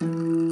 Mm-hmm.